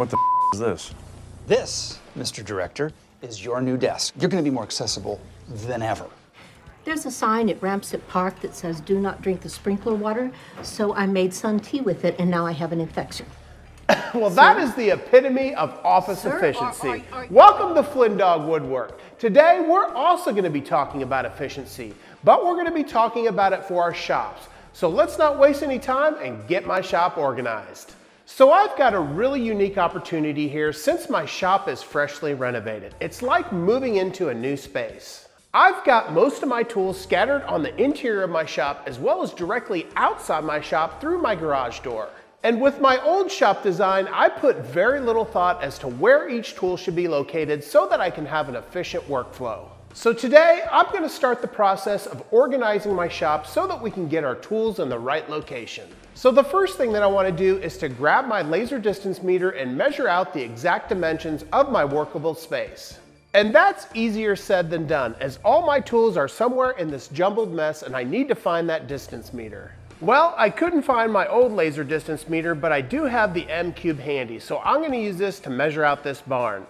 What the is this? This, Mr. Director, is your new desk. You're going to be more accessible than ever. There's a sign at Ramsett Park that says, do not drink the sprinkler water, so I made sun tea with it, and now I have an infection. Well, that is the epitome of office Sir, efficiency. are- are- are- Welcome to Flynndogg Woodwork. Today, we're also going to be talking about efficiency, but we're going to be talking about it for our shops. So let's not waste any time and get my shop organized. So I've got a really unique opportunity here since my shop is freshly renovated. It's like moving into a new space. I've got most of my tools scattered on the interior of my shop as well as directly outside my shop through my garage door. And with my old shop design, I put very little thought as to where each tool should be located so that I can have an efficient workflow. So today, I'm gonna start the process of organizing my shop so that we can get our tools in the right location. So the first thing that I wanna do is to grab my laser distance meter and measure out the exact dimensions of my workable space. And that's easier said than done, as all my tools are somewhere in this jumbled mess and I need to find that distance meter. Well, I couldn't find my old laser distance meter, but I do have the M-Cube handy, so I'm gonna use this to measure out this barn.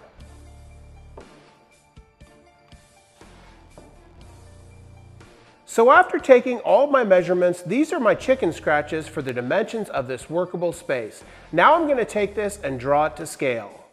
So after taking all my measurements, these are my chicken scratches for the dimensions of this workable space. Now I'm gonna take this and draw it to scale.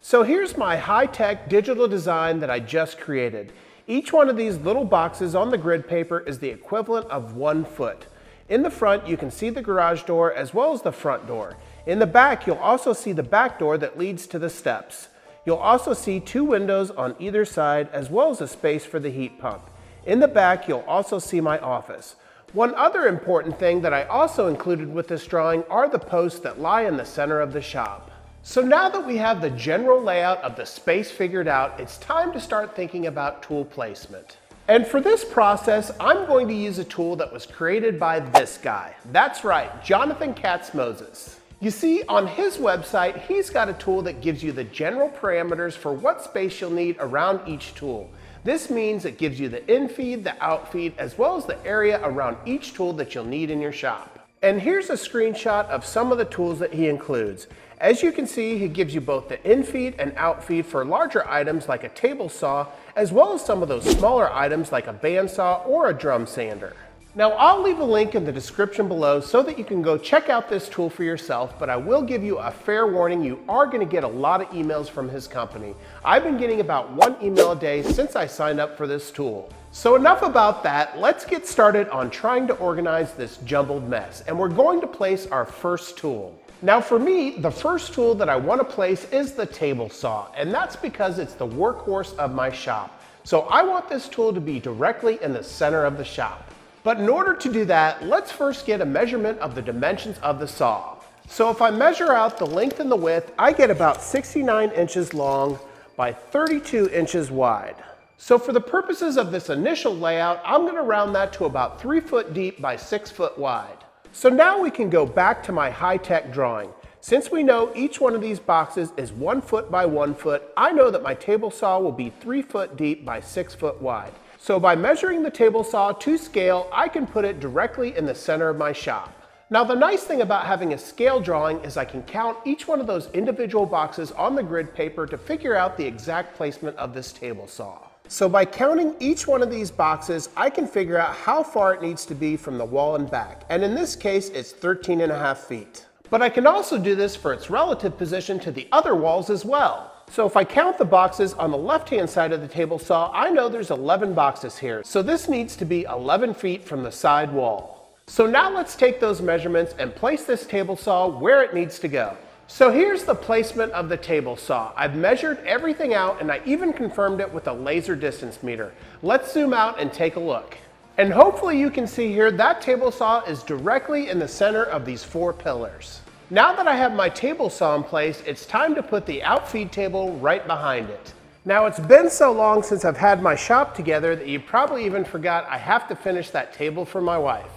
So here's my high-tech digital design that I just created. Each one of these little boxes on the grid paper is the equivalent of one foot. In the front, you can see the garage door as well as the front door. In the back, you'll also see the back door that leads to the steps. You'll also see two windows on either side as well as a space for the heat pump. In the back, you'll also see my office. One other important thing that I also included with this drawing are the posts that lie in the center of the shop. So now that we have the general layout of the space figured out, it's time to start thinking about tool placement. And for this process, I'm going to use a tool that was created by this guy. That's right, Jonathan Katz-Moses. You see, on his website, he's got a tool that gives you the general parameters for what space you'll need around each tool. This means it gives you the in-feed, the out-feed, as well as the area around each tool that you'll need in your shop. And here's a screenshot of some of the tools that he includes. As you can see, he gives you both the in-feed and out-feed for larger items like a table saw, as well as some of those smaller items like a bandsaw or a drum sander. Now I'll leave a link in the description below so that you can go check out this tool for yourself, but I will give you a fair warning, you are gonna get a lot of emails from his company. I've been getting about one email a day since I signed up for this tool. So enough about that, let's get started on trying to organize this jumbled mess. And we're going to place our first tool. Now for me, the first tool that I wanna place is the table saw, and that's because it's the workhorse of my shop. So I want this tool to be directly in the center of the shop. But in order to do that, let's first get a measurement of the dimensions of the saw. So if I measure out the length and the width, I get about 69 inches long by 32 inches wide. So for the purposes of this initial layout, I'm gonna round that to about three foot deep by six foot wide. So now we can go back to my high-tech drawing. Since we know each one of these boxes is one foot by one foot, I know that my table saw will be three foot deep by six foot wide. So by measuring the table saw to scale, I can put it directly in the center of my shop. Now the nice thing about having a scale drawing is I can count each one of those individual boxes on the grid paper to figure out the exact placement of this table saw. So by counting each one of these boxes, I can figure out how far it needs to be from the wall and back. And in this case, it's 13 and a half feet. But I can also do this for its relative position to the other walls as well. So if I count the boxes on the left-hand side of the table saw, I know there's 11 boxes here. So this needs to be 11 feet from the side wall. So now let's take those measurements and place this table saw where it needs to go. So here's the placement of the table saw. I've measured everything out and I even confirmed it with a laser distance meter. Let's zoom out and take a look. And hopefully you can see here that table saw is directly in the center of these four pillars. Now that I have my table saw in place, it's time to put the outfeed table right behind it. Now it's been so long since I've had my shop together that you probably even forgot I have to finish that table for my wife.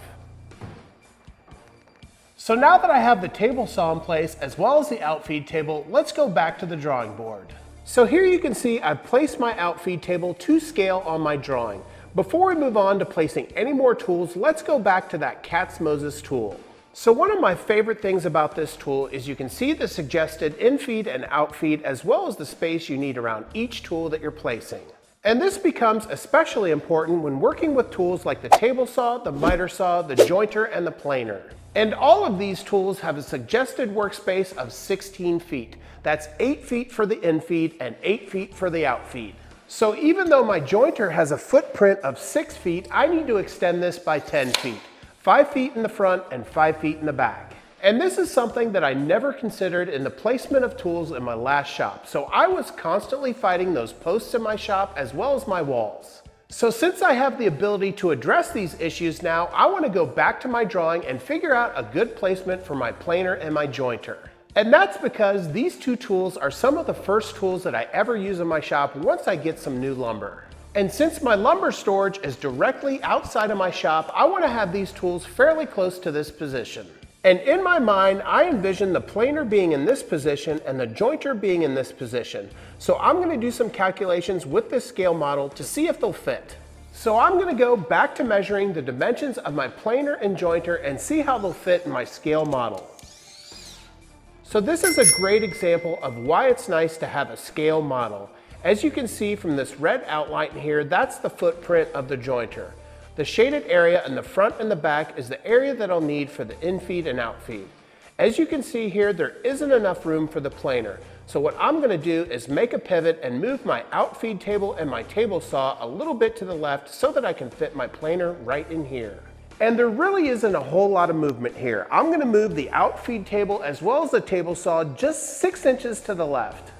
So now that I have the table saw in place as well as the outfeed table, let's go back to the drawing board. So here you can see I've placed my outfeed table to scale on my drawing. Before we move on to placing any more tools, let's go back to that Katz-Moses tool. So one of my favorite things about this tool is you can see the suggested infeed and outfeed as well as the space you need around each tool that you're placing. And this becomes especially important when working with tools like the table saw, the miter saw, the jointer, and the planer. And all of these tools have a suggested workspace of 16 feet. That's 8 feet for the infeed and 8 feet for the outfeed. So even though my jointer has a footprint of 6 feet, I need to extend this by 10 feet. 5 feet in the front and 5 feet in the back. And this is something that I never considered in the placement of tools in my last shop. So I was constantly fighting those posts in my shop as well as my walls. So since I have the ability to address these issues now, I want to go back to my drawing and figure out a good placement for my planer and my jointer. And that's because these two tools are some of the first tools that I ever use in my shop once I get some new lumber. And since my lumber storage is directly outside of my shop, I wanna have these tools fairly close to this position. And in my mind, I envision the planer being in this position and the jointer being in this position. So I'm gonna do some calculations with this scale model to see if they'll fit. So I'm gonna go back to measuring the dimensions of my planer and jointer and see how they'll fit in my scale model. So this is a great example of why it's nice to have a scale model. As you can see from this red outline here, that's the footprint of the jointer. The shaded area in the front and the back is the area that I'll need for the infeed and outfeed. As you can see here, there isn't enough room for the planer. So what I'm gonna do is make a pivot and move my outfeed table and my table saw a little bit to the left so that I can fit my planer right in here. And there really isn't a whole lot of movement here. I'm gonna move the outfeed table as well as the table saw just six inches to the left.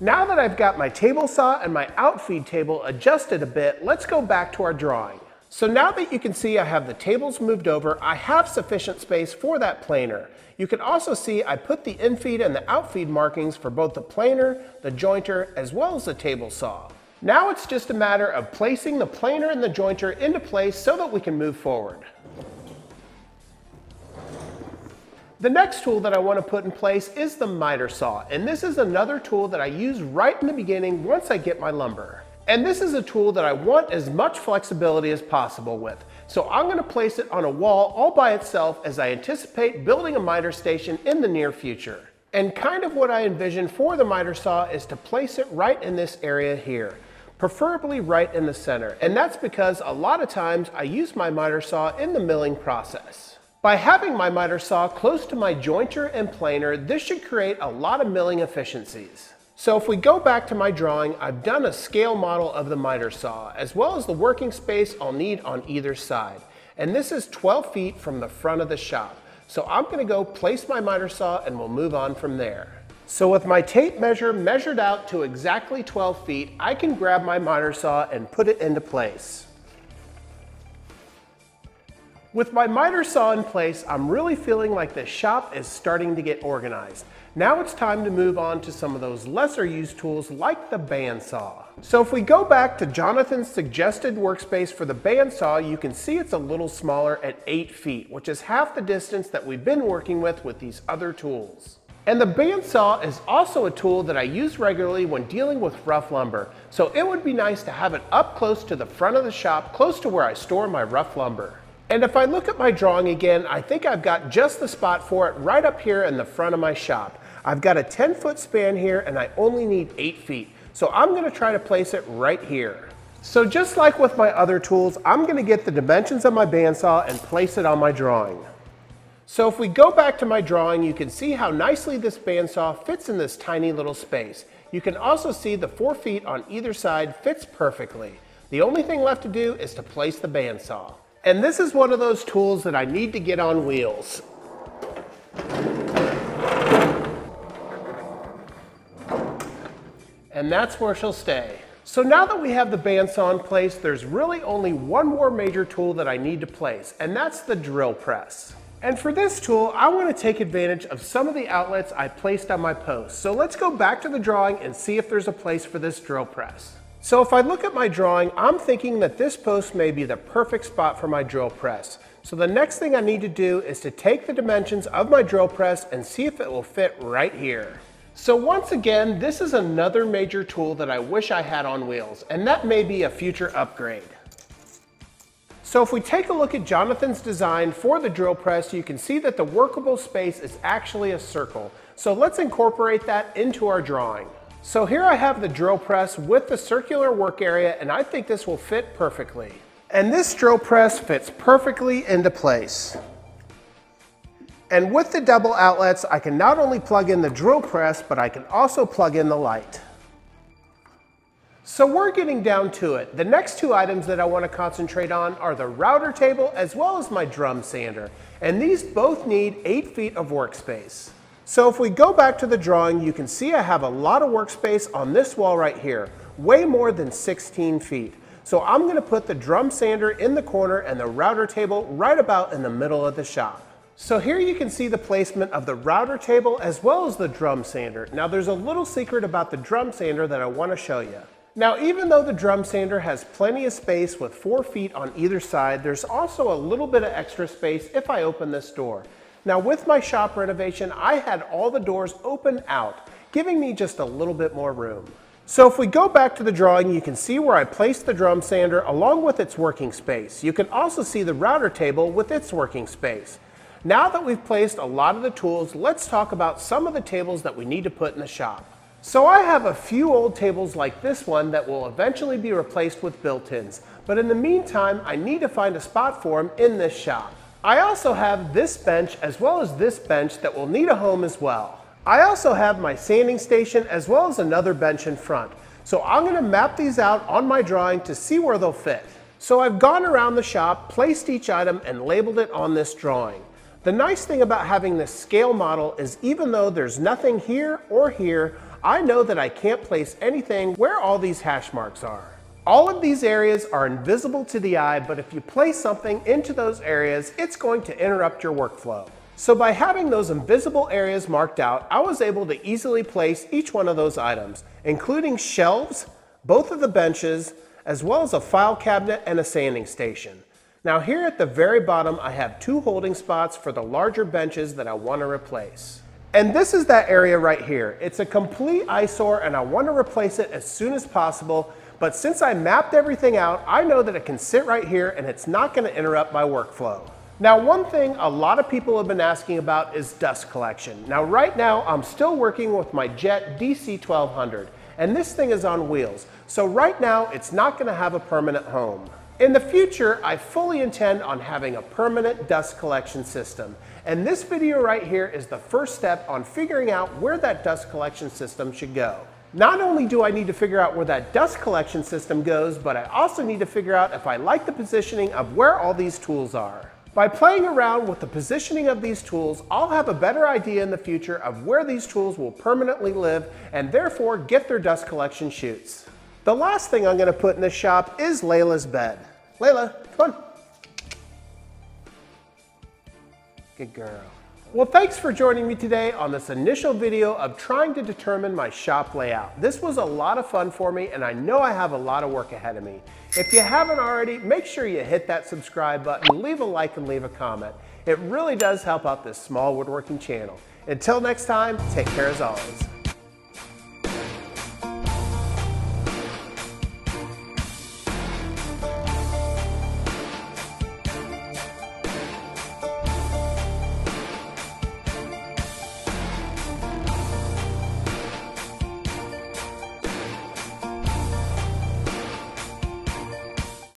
Now that I've got my table saw and my outfeed table adjusted a bit, let's go back to our drawing. So now that you can see I have the tables moved over, I have sufficient space for that planer. You can also see I put the infeed and the outfeed markings for both the planer, the jointer, as well as the table saw. Now it's just a matter of placing the planer and the jointer into place so that we can move forward. The next tool that I want to put in place is the miter saw, and this is another tool that I use right in the beginning once I get my lumber. And this is a tool that I want as much flexibility as possible with. So I'm going to place it on a wall all by itself as I anticipate building a miter station in the near future. And kind of what I envision for the miter saw is to place it right in this area here preferably right in the center. And that's because a lot of times I use my miter saw in the milling process. By having my miter saw close to my jointer and planer, this should create a lot of milling efficiencies. So if we go back to my drawing, I've done a scale model of the miter saw, as well as the working space I'll need on either side. And this is 12 feet from the front of the shop. So I'm gonna go place my miter saw and we'll move on from there. So with my tape measure measured out to exactly 12 feet, I can grab my miter saw and put it into place. With my miter saw in place, I'm really feeling like the shop is starting to get organized. Now it's time to move on to some of those lesser used tools like the bandsaw. So if we go back to Jonathan's suggested workspace for the bandsaw, you can see it's a little smaller at 8 feet, which is half the distance that we've been working with with these other tools. And the bandsaw is also a tool that I use regularly when dealing with rough lumber, so it would be nice to have it up close to the front of the shop, close to where I store my rough lumber. And if I look at my drawing again, I think I've got just the spot for it right up here in the front of my shop. I've got a 10 foot span here and I only need 8 feet. So I'm going to try to place it right here. So just like with my other tools, I'm going to get the dimensions of my bandsaw and place it on my drawing. So if we go back to my drawing, you can see how nicely this bandsaw fits in this tiny little space. You can also see the 4 feet on either side fits perfectly. The only thing left to do is to place the bandsaw. And this is one of those tools that I need to get on wheels. And that's where she'll stay. So now that we have the bandsaw in place, there's really only one more major tool that I need to place, and that's the drill press. And for this tool, I want to take advantage of some of the outlets I placed on my post. So let's go back to the drawing and see if there's a place for this drill press. So if I look at my drawing, I'm thinking that this post may be the perfect spot for my drill press. So the next thing I need to do is to take the dimensions of my drill press and see if it will fit right here. So once again, this is another major tool that I wish I had on wheels, and that may be a future upgrade. So if we take a look at Jonathan's design for the drill press, you can see that the workable space is actually a circle. So let's incorporate that into our drawing. So here I have the drill press with the circular work area, and I think this will fit perfectly. And this drill press fits perfectly into place. And with the double outlets, I can not only plug in the drill press, but I can also plug in the light. So we're getting down to it. The next two items that I want to concentrate on are the router table as well as my drum sander. And these both need eight feet of workspace. So if we go back to the drawing, you can see I have a lot of workspace on this wall right here, way more than 16 feet. So I'm going to put the drum sander in the corner and the router table right about in the middle of the shop. So here you can see the placement of the router table as well as the drum sander. Now there's a little secret about the drum sander that I want to show you. Now, even though the drum sander has plenty of space with four feet on either side, there's also a little bit of extra space if I open this door. Now, with my shop renovation, I had all the doors open out, giving me just a little bit more room. So if we go back to the drawing, you can see where I placed the drum sander along with its working space. You can also see the router table with its working space. Now that we've placed a lot of the tools, let's talk about some of the tables that we need to put in the shop. So I have a few old tables like this one that will eventually be replaced with built-ins, but in the meantime, I need to find a spot for them in this shop. I also have this bench as well as this bench that will need a home as well. I also have my sanding station as well as another bench in front. So I'm gonna map these out on my drawing to see where they'll fit. So I've gone around the shop, placed each item, and labeled it on this drawing. The nice thing about having this scale model is even though there's nothing here or here, I know that I can't place anything where all these hash marks are. All of these areas are invisible to the eye, but if you place something into those areas, it's going to interrupt your workflow. So by having those invisible areas marked out, I was able to easily place each one of those items, including shelves, both of the benches, as well as a file cabinet and a sanding station. Now here at the very bottom, I have two holding spots for the larger benches that I want to replace. And this is that area right here. It's a complete eyesore and I want to replace it as soon as possible. But since I mapped everything out, I know that it can sit right here and it's not going to interrupt my workflow. Now, one thing a lot of people have been asking about is dust collection. Now, right now, I'm still working with my Jet DC1200, and this thing is on wheels. So right now, it's not gonna have a permanent home. In the future, I fully intend on having a permanent dust collection system. And this video right here is the first step on figuring out where that dust collection system should go. Not only do I need to figure out where that dust collection system goes, but I also need to figure out if I like the positioning of where all these tools are. By playing around with the positioning of these tools, I'll have a better idea in the future of where these tools will permanently live and therefore get their dust collection chutes. The last thing I'm gonna put in the shop is Layla's bed. Layla, come on. Good girl. Well, thanks for joining me today on this initial video of trying to determine my shop layout. This was a lot of fun for me and I know I have a lot of work ahead of me. If you haven't already, make sure you hit that subscribe button, leave a like and leave a comment. It really does help out this small woodworking channel. Until next time, take care as always.